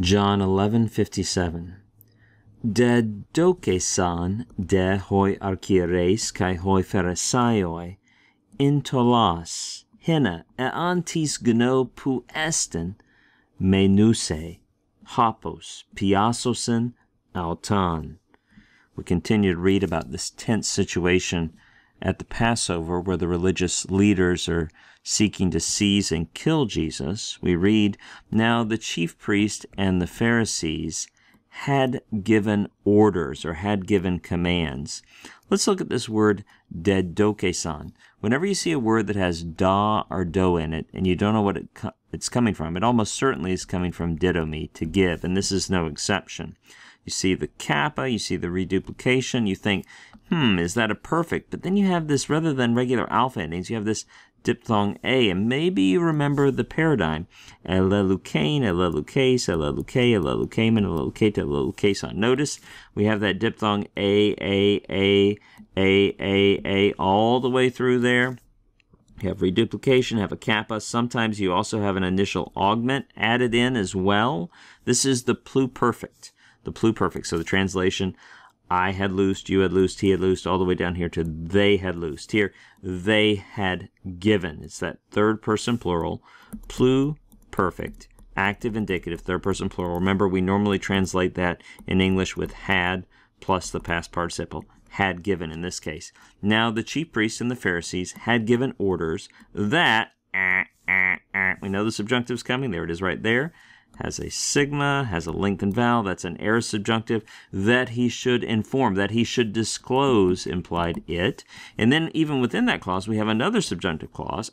John 11:57 De dokesan de hoi archieres kai hoi pharisaioi intolas hina e antis gno pu esten menuse hopos piasosen autan. We continue to read about this tense situation at the Passover where the religious leaders are seeking to seize and kill Jesus, we read, Now the chief priest and the Pharisees had given orders or had given commands. Let's look at this word dedokesan. Whenever you see a word that has da or do in it and you don't know what it co- it's coming from, it almost certainly is coming from didomi, to give, and this is no exception. You see the kappa, you see the reduplication, you think, hmm, is that a perfect? But then you have this, rather than regular alpha endings, you have this diphthong A, and maybe you remember the paradigm. Elelukane, elelukase, eleluke, elelukamen, elelukate, elelukason. Notice we have that diphthong A, A, A, A, A, A, all the way through there. You have reduplication, have a kappa. Sometimes you also have an initial augment added in as well. This is the pluperfect. The pluperfect. So the translation, I had loosed, you had loosed, he had loosed, all the way down here to they had loosed. Here, they had given. It's that third person plural, pluperfect, active indicative, third person plural. Remember, we normally translate that in English with had plus the past participle had given in this case. Now the chief priests and the Pharisees had given orders that, uh, uh, uh, we know the subjunctive's coming, there it is right there, has a sigma, has a lengthened vowel, that's an aorist subjunctive, that he should inform, that he should disclose implied it. And then even within that clause, we have another subjunctive clause,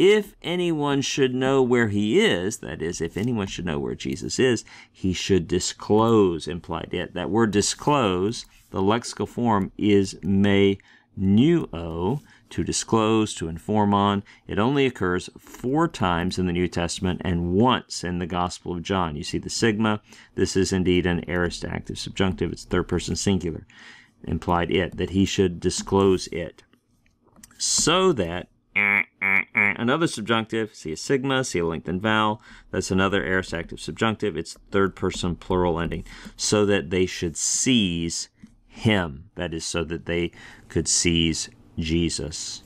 if anyone should know where he is, that is, if anyone should know where Jesus is, he should disclose implied it. That word disclose, the lexical form is me nuo, to disclose, to inform on. It only occurs four times in the New Testament and once in the Gospel of John. You see the sigma. This is indeed an aorist active subjunctive. It's third person singular. Implied it, that he should disclose it. So that eh, another subjunctive, see a sigma, see a lengthened vowel. That's another aorist active subjunctive. It's third person plural ending. So that they should seize him. That is, so that they could seize Jesus.